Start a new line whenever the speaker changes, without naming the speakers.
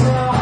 Yeah.